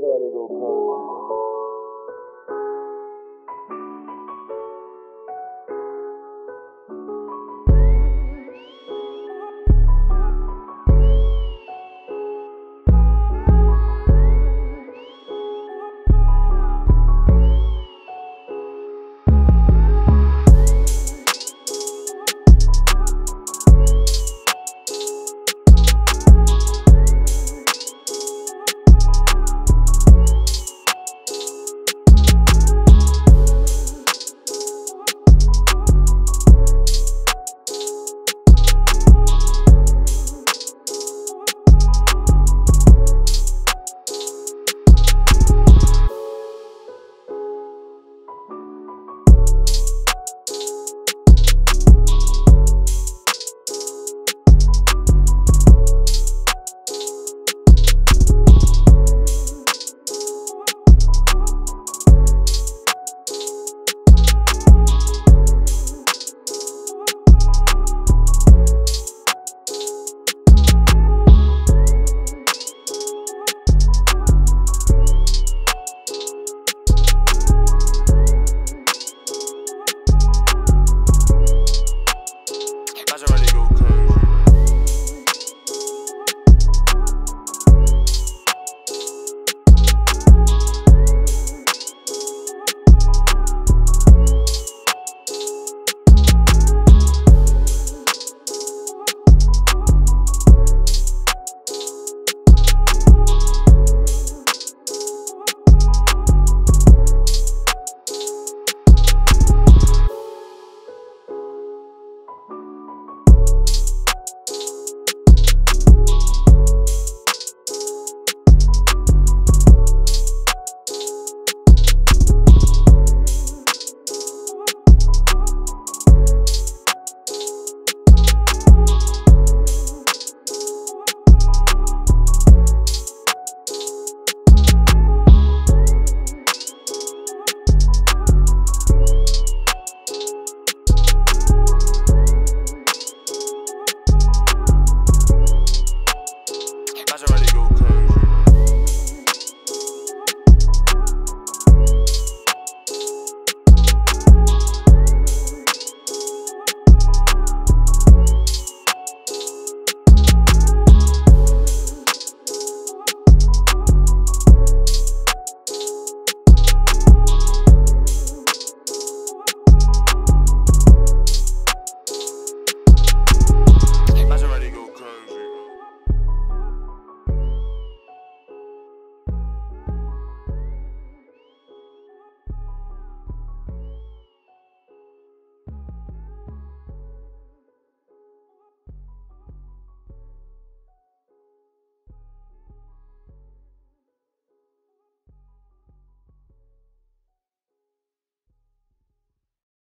thought he go crazy.